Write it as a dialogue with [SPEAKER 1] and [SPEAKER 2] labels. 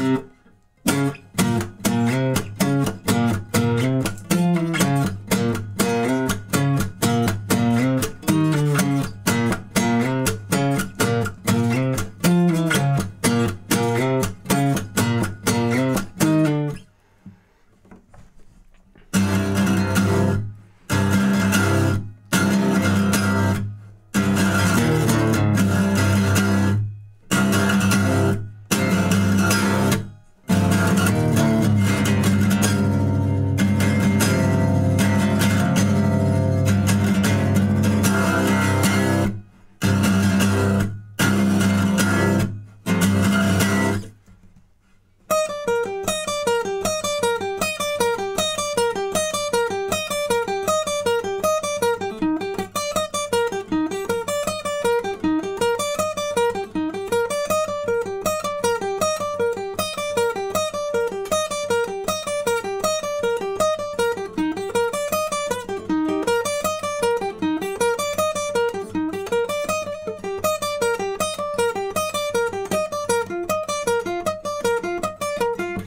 [SPEAKER 1] Mm-hmm.